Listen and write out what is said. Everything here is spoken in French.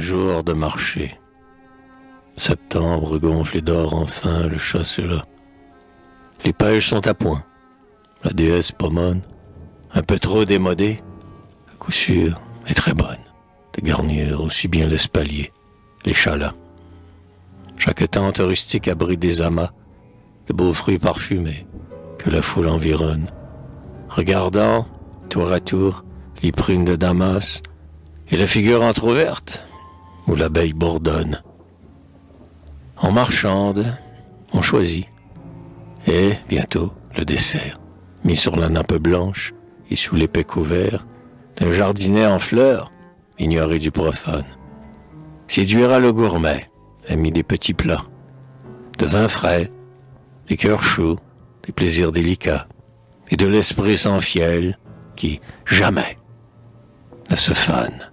jour de marché. Septembre gonfle et dort enfin le chasse-là. Les pêches sont à point. La déesse Pomone, un peu trop démodée, à coup sûr, est très bonne. De garnir aussi bien l'espalier, les chalas. Chaque tente rustique abrite des amas, de beaux fruits parfumés que la foule environne. Regardant, tour à tour, les prunes de Damas et la figure entr'ouverte où l'abeille bourdonne. On marchande, on choisit, et bientôt le dessert, mis sur la nappe blanche et sous l'épais couvert d'un jardinet en fleurs, ignoré du profane. Séduira le gourmet, ami des petits plats, de vin frais, des cœurs chauds, des plaisirs délicats, et de l'esprit sans fiel qui, jamais, ne se fane.